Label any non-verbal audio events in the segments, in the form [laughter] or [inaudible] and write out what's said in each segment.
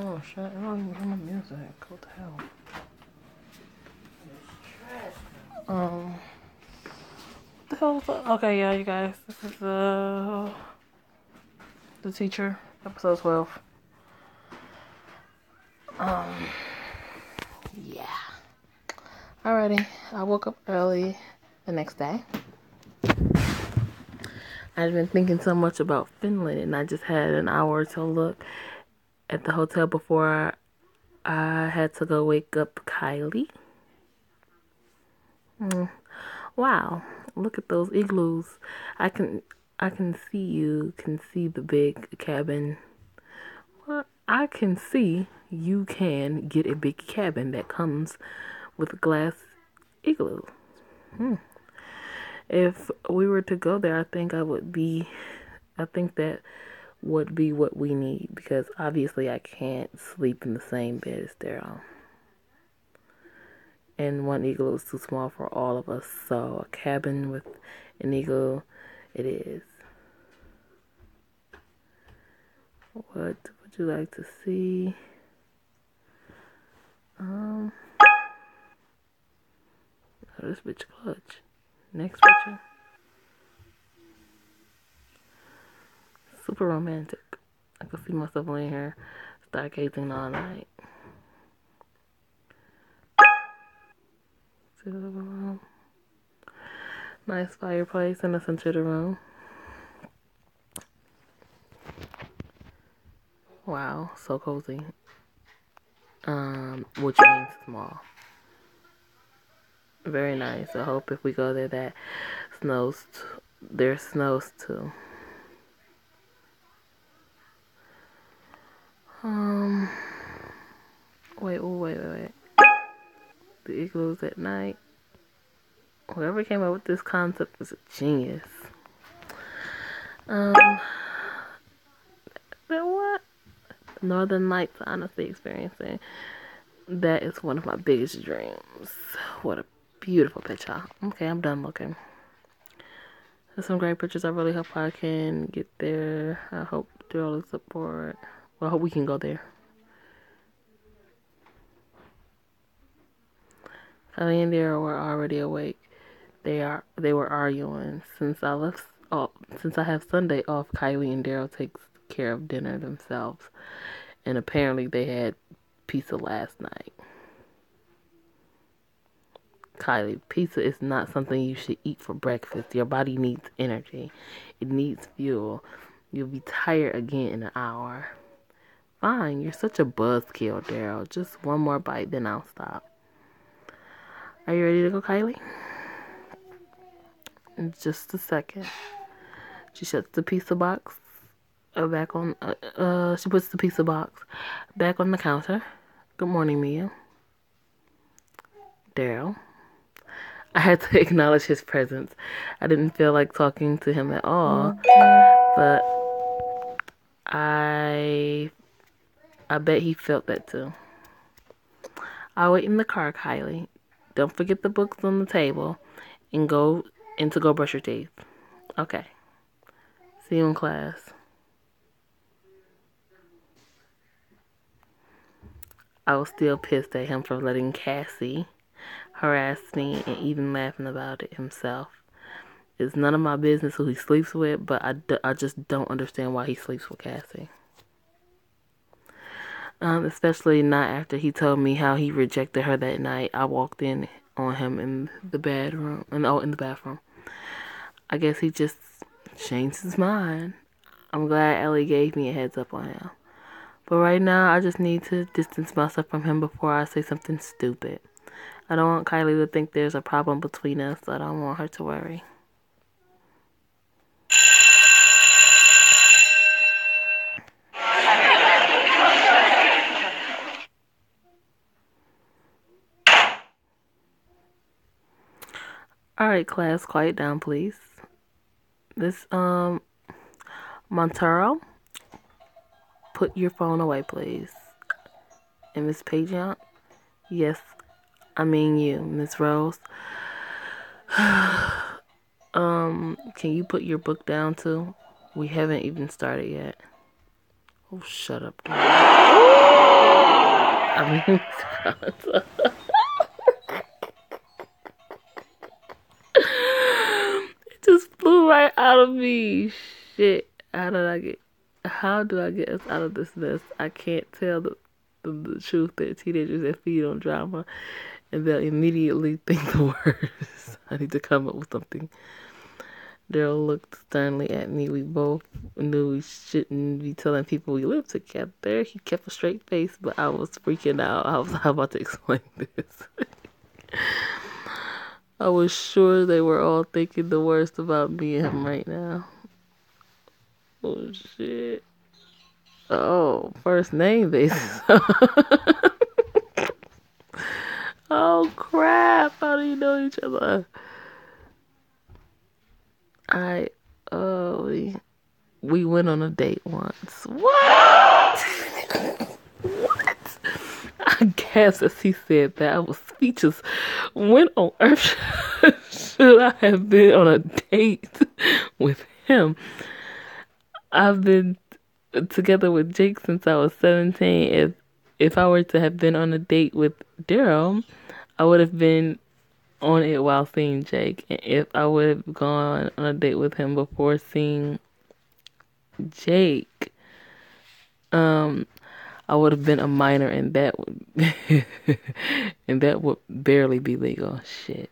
Oh shit, I don't even hear my music. What the hell? Um, the hell? Okay, yeah, you guys, this is uh, the teacher, episode twelve. Um, yeah. Alrighty, I woke up early the next day. I've been thinking so much about Finland, and I just had an hour to look at the hotel before I had to go wake up Kylie. Mm. Wow, look at those igloos. I can I can see you can see the big cabin. Well, I can see you can get a big cabin that comes with a glass igloo. Hmm. If we were to go there, I think I would be I think that would be what we need because obviously I can't sleep in the same bed as Daryl and one igloo is too small for all of us. So a cabin with an igloo, it is. What would you like to see? Um, oh, this bitch clutch. Next picture. Super romantic. I can see myself laying here stargazing all night. Nice fireplace in the center of the room. Wow, so cozy. Um, which means small. Very nice. I hope if we go there that snows, t- there snows too. Um, wait, oh, wait, wait, wait the igloos at night. Whoever came up with this concept was a genius. Um, but what? Northern Lights, honestly experiencing. That is one of my biggest dreams. What a beautiful picture. Okay, I'm done looking. There's some great pictures. I really hope I can get there. I hope they'll all support. Well, I hope we can go there. Ellie and Daryl were already awake. They are they were arguing. Since I left oh, since I have Sunday off, Kylie and Daryl takes care of dinner themselves. And apparently they had pizza last night. Kylie, pizza is not something you should eat for breakfast. Your body needs energy. It needs fuel. You'll be tired again in an hour. Fine, you're such a buzzkill, Daryl. Just one more bite, then I'll stop. Are you ready to go, Kylie? In just a second. She shuts the pizza box uh, back on. Uh, uh, she puts the pizza box back on the counter. Good morning, Mia. Daryl. I had to [laughs] acknowledge his presence. I didn't feel like talking to him at all, but I I bet he felt that too. I'll wait in the car, Kylie. Don't forget the books on the table and go and to go brush your teeth. Okay. See you in class. I was still pissed at him for letting Cassie harass me and even laughing about it himself. It's none of my business who he sleeps with, but I, I just don't understand why he sleeps with Cassie. Um, especially not after he told me how he rejected her that night. I walked in on him in the bedroom and oh in the bathroom. I guess he just changed his mind. I'm glad Ellie gave me a heads up on him. But right now I just need to distance myself from him before I say something stupid. I don't want Kylie to think there's a problem between us. I don't want her to worry. All right, class, quiet down, please. This, um, Montero, put your phone away, please. And Miss Pageant, yes, I mean you, Miss Rose. [sighs] um, can you put your book down too? We haven't even started yet. Oh, shut up, dude. [gasps] I mean, [laughs] right out of me. Shit. How did I get? How do I get us out of this mess? I can't tell the, the, the truth that teenagers that feed on drama and they'll immediately [laughs] think the worst. I need to come up with something. Daryl looked sternly at me. We both knew we shouldn't be telling people we lived together. He kept a straight face, but I was freaking out. I was [laughs] about to explain this. [laughs] I was sure they were all thinking the worst about me and him mm. right now. Oh shit. Oh, first name basis. [laughs] [laughs] oh crap. How do you know each other? I oh we we went on a date once. What? [laughs] I as he said that I was speechless. When on earth [laughs] should I have been on a date with him? I've been together with Jake since I was 17. If if I were to have been on a date with Daryl, I would have been on it while seeing Jake. And if I would have gone on a date with him before seeing Jake, um, I would have been a minor, and that [laughs] and that would barely be legal. Shit.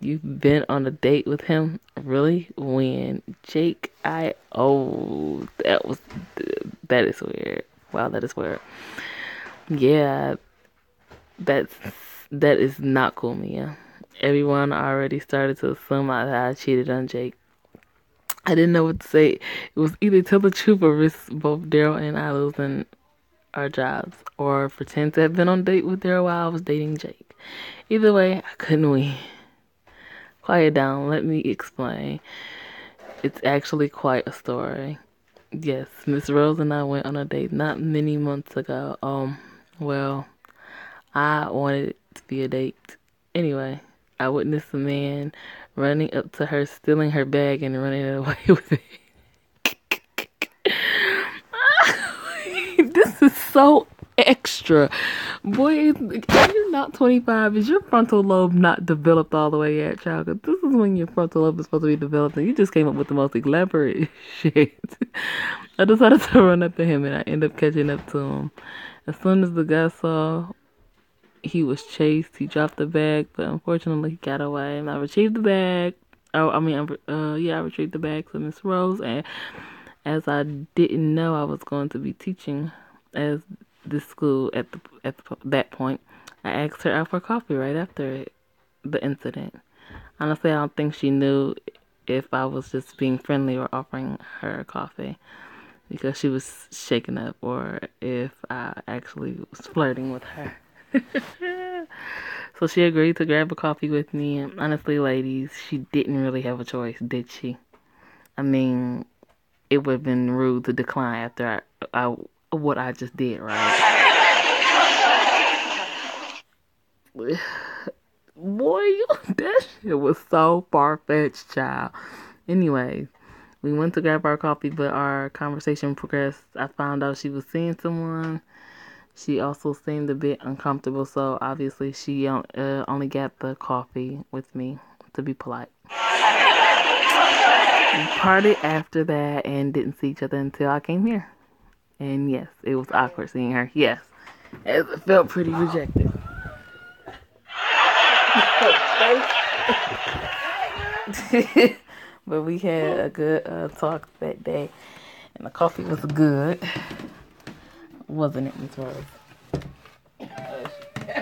You've been on a date with him? Really? When? Jake, I. Oh, that was. That is weird. Wow, that is weird. Yeah. That's that is not cool, Mia. Everyone already started to assume that I cheated on Jake. I didn't know what to say. It was either tell the truth or risk both Daryl and I losing our jobs, or pretend to have been on a date with Daryl while I was dating Jake. Either way, I couldn't win. Quiet down, let me explain. It's actually quite a story. Yes, Miss Rose and I went on a date not many months ago. Um, well, I wanted it to be a date. Anyway, I witnessed a man running up to her, stealing her bag, and running [laughs] away with it. This is so extra. Boy, are you're not 25? Is your frontal lobe not developed all the way yet, child? Cause this is when your frontal lobe is supposed to be developed, and you just came up with the most elaborate [laughs] shit. I decided to run up to him, and I end up catching up to him. As soon as the guy saw he was chased. He dropped the bag, but unfortunately he got away. And I retrieved the bag. Oh, I mean, uh, yeah, I retrieved the bag from Miss Rose. And as I didn't know I was going to be teaching as the school at the at the, that point, I asked her out for coffee right after the incident. Honestly, I don't think she knew if I was just being friendly or offering her coffee because she was shaken up or if I actually was flirting with her. [laughs] so she agreed to grab a coffee with me. And honestly, ladies, she didn't really have a choice, did she? I mean, it would have been rude to decline after I, I what I just did, right? [sighs] Boy, [laughs] that shit was so far fetched, child. Anyway, we went to grab our coffee, but our conversation progressed. I found out she was seeing someone she also seemed a bit uncomfortable, so obviously she uh, only got the coffee with me to be polite. We partied after that and didn't see each other until I came here. And yes, it was awkward seeing her. Yes, it felt pretty rejected. [laughs] but we had a good uh, talk that day, and the coffee was good wasn't it, Miss Rose?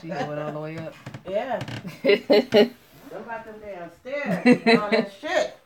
she went all the way up. Yeah. [laughs] Go back them damn stairs. all that shit.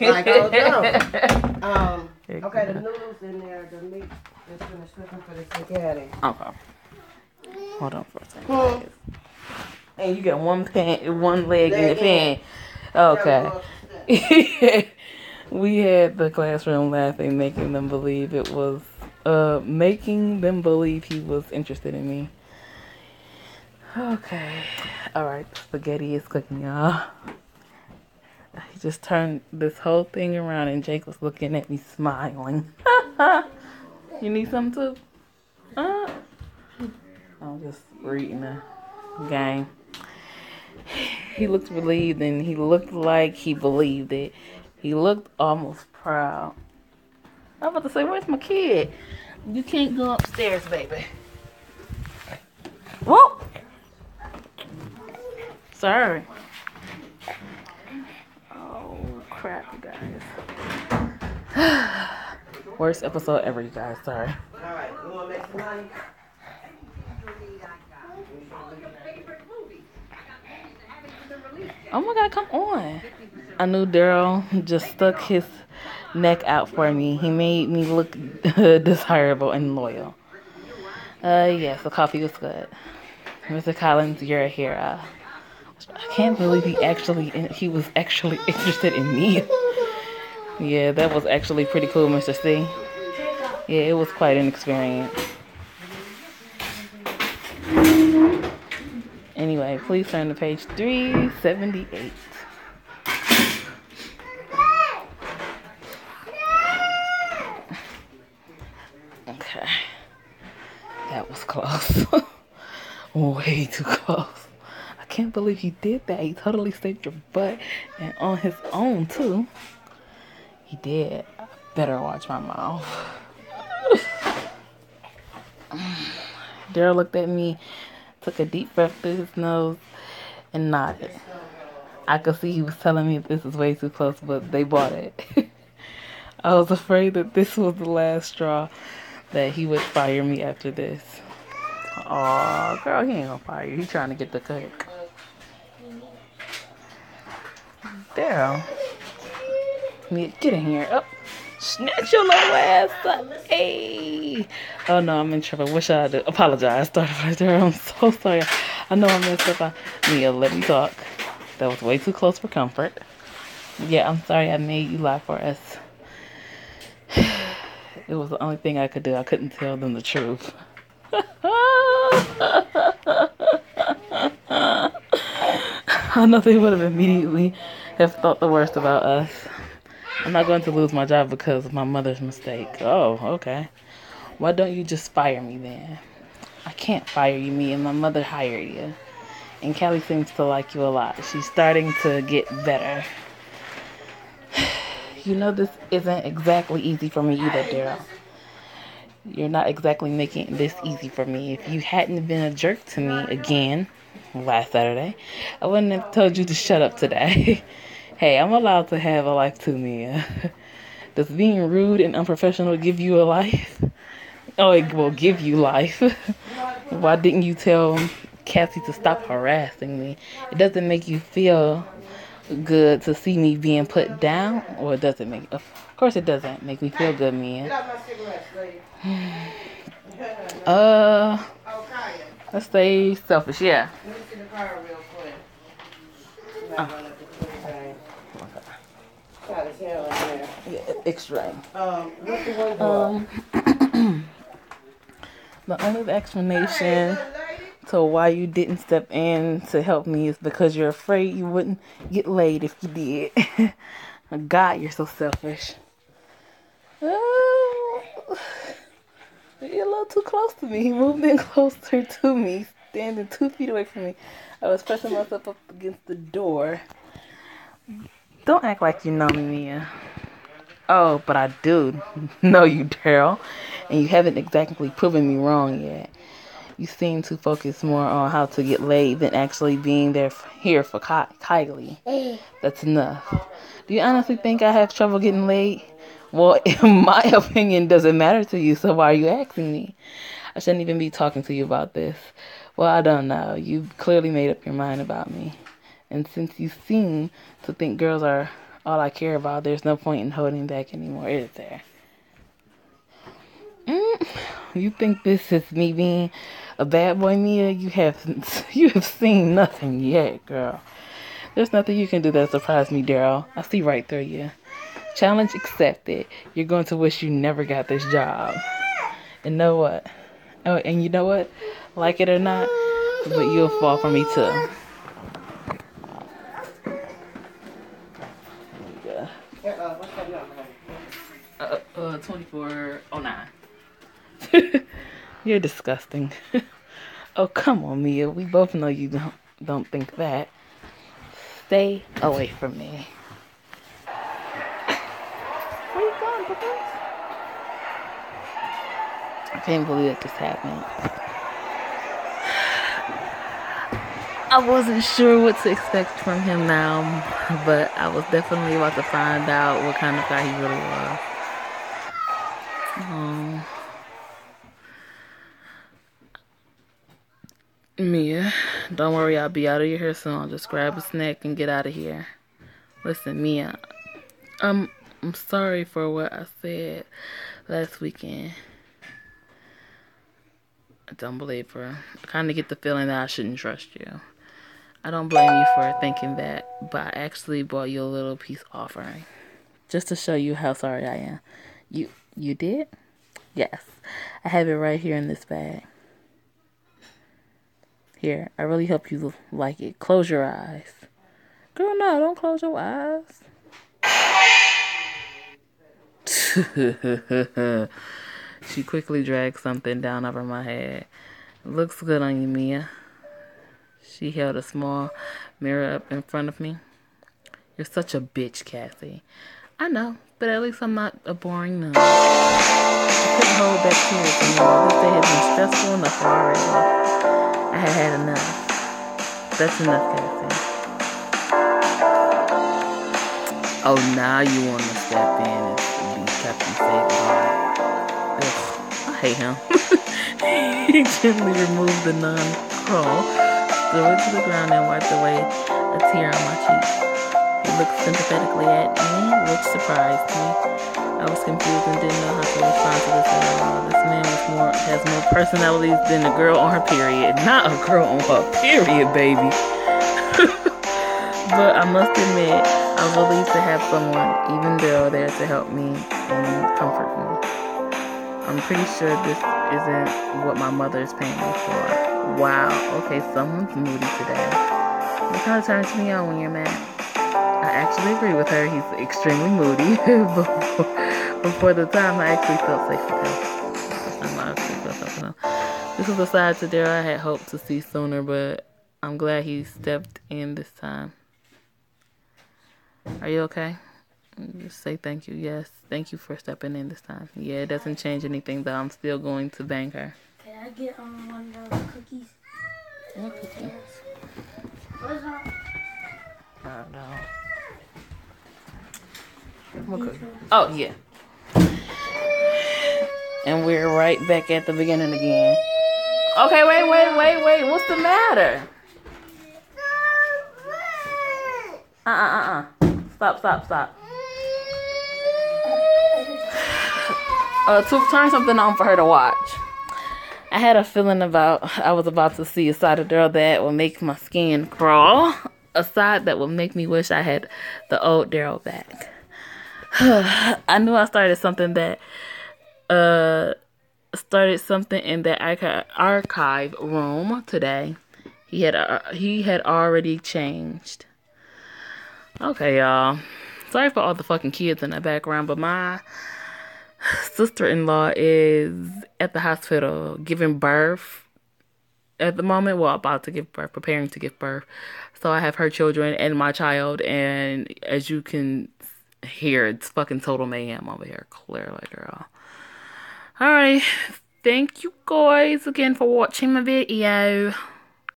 like I was [laughs] Um, okay, the noodles in there, the meat is finished cooking for the spaghetti. Okay. Hold on for a second. Hmm. And you got one pan, one leg, leg in the pan. Okay. [laughs] we had the classroom laughing, making them believe it was uh, making them believe he was interested in me. Okay. Alright, spaghetti is cooking, y'all. He just turned this whole thing around and Jake was looking at me smiling. [laughs] You need something too? Uh, I'm just reading the game. He looked relieved and he looked like he believed it. He looked almost proud. I'm about to say, where's my kid? You can't go upstairs, baby. Whoa! Sorry. Oh, crap, you guys. [sighs] [sighs] [sighs] Worst episode ever, you guys. Sorry. Oh my god, come on. I knew Daryl just stuck his neck out for me. He made me look [laughs] desirable and loyal. Uh, yes, the coffee was good. Mr. Collins, you're a hero. I can't believe he actually he was actually interested in me. [laughs] Yeah, that was actually pretty cool, Mr. C. Yeah, it was quite an experience. Anyway, please turn to page 378. Okay. That was close. [laughs] Way too close. I can't believe he did that. He totally saved your butt and on his own, too. He did. Better watch my mouth. [sighs] Daryl looked at me, took a deep breath through his nose, and nodded. I could see he was telling me this is way too close, but they bought it. [laughs] I was afraid that this was the last straw, that he would fire me after this. Oh, girl, he ain't gonna fire you. He trying to get the cook. Daryl. Me get in here. Oh, snatch your little ass up. Hey. Oh no, I'm in trouble. Wish I did. Apologize. Started right there. I'm so sorry. I know I messed up. I, Mia, let me talk. That was way too close for comfort. Yeah, I'm sorry I made you lie for us. [sighs] It was the only thing I could do. I couldn't tell them the truth. [laughs] I know they would have immediately have thought the worst about us. I'm not going to lose my job because of my mother's mistake. Oh, okay. Why don't you just fire me then? I can't fire you, me and my mother hired you. And Kelly seems to like you a lot. She's starting to get better. [sighs] You know this isn't exactly easy for me either, Daryl. You're not exactly making this easy for me. If you hadn't been a jerk to me again last Saturday, I wouldn't have told you to shut up today. [laughs] hey, I'm allowed to have a life too, Mia. [laughs] Does being rude and unprofessional give you a life? Oh, it will give you life. [laughs] Why didn't you tell Cassie to stop harassing me? It doesn't make you feel good to see me being put down, or it does it make? Of course, it doesn't make me feel good, Mia. [sighs] uh, let's stay selfish. Yeah. Yeah, extreme. Um, um [coughs] the only explanation to why you didn't step in to help me is because you're afraid you wouldn't get laid if you did. [laughs] God, you're so selfish. Oh, you're a little too close to me. He moved in [laughs] closer to me, standing two feet away from me. I was pressing myself up against the door. Don't act like you know me, Mia. Oh, but I do [laughs] know you, Daryl. And you haven't exactly proven me wrong yet you seem to focus more on how to get laid than actually being there for, here for Ky- Kylie. That's enough. Do you honestly think I have trouble getting laid? Well, [laughs] in my opinion, doesn't matter to you, so why are you asking me? I shouldn't even be talking to you about this. Well, I don't know. You've clearly made up your mind about me. And since you seem to think girls are all I care about, there's no point in holding back anymore, is there? Mm, you think this is me being a bad boy, Mia? You have [laughs] you have seen nothing yet, girl. There's nothing you can do that surprise me, Daryl. I see right through you. Challenge accepted. You're going to wish you never got this job. And know what? Oh, and you know what? Like it or not, but you'll fall for me too. Uh, uh, 2409. [laughs] You're disgusting. [laughs] oh, come on, Mia. We both know you don't don't think that. Stay away from me. Where you going, Papa? I can't believe that this happened. I wasn't sure what to expect from him now, but I was definitely about to find out what kind of guy he really was. Um, Mia, don't worry, I'll be out of your hair soon. I'll just grab a snack and get out of here. Listen, Mia, um, I'm sorry for what I said last weekend. I don't believe her. I kind of get the feeling that I shouldn't trust you. I don't blame you for thinking that, but I actually bought you a little peace offering. Just to show you how sorry I am. You you did? Yes. I have it right here in this bag. Here, I really hope you like it. Close your eyes. Girl, no, don't close your eyes. [laughs] she quickly dragged something down over my head. Looks good on you, Mia. She held a small mirror up in front of me. You're such a bitch, Cassie. I know, but at least I'm not a boring nun. I couldn't hold back tears anymore. This day had been stressful enough already. I had had enough. That's enough, Cassie. Oh, now you want to step in and be Captain Safeguard. Ugh, I hate him. [laughs] he gently removed the non-crawl, threw it to the ground, and wiped away a tear on my cheek. He looked sympathetically at me, which surprised me. I was confused and didn't know how to respond to this at all. This man was more has more personalities than a girl on her period. Not a girl on her period, baby. [laughs] but I must admit, I was relieved to have someone, even Daryl, there to help me and comfort me. I'm pretty sure this isn't what my mother is paying me for. Wow, okay, someone's moody today. It kind of turns me on when you're mad. I actually agree with her. He's extremely moody [laughs] before, the time I actually felt safe with him. I actually felt safe with. This is a side to Daryl I had hoped to see sooner, but I'm glad he stepped in this time. Are you okay? Just say thank you. Yes, thank you for stepping in this time. Yeah, it doesn't change anything though. I'm still going to bang her. Can I get um, one of those cookies? What cookie? What's up? I don't know. What cookie? Oh yeah. And we're right back at the beginning again. Okay, wait, wait, wait, wait. What's the matter? Uh uh uh uh. Stop, stop, stop. Uh, to turn something on for her to watch. I had a feeling about I was about to see a side of Daryl that would make my skin crawl. A side that would make me wish I had the old Daryl back. [sighs] I knew I started something that uh started something in the archive room today. He had uh, he had already changed. Okay, y'all. Sorry for all the fucking kids in the background, but my [sighs] sister-in-law is at the hospital giving birth at the moment. Well, about to give birth, preparing to give birth. So I have her children and my child, and as you can hear, it's fucking total mayhem over here. Clearly, girl. Alright, thank you guys again for watching my video.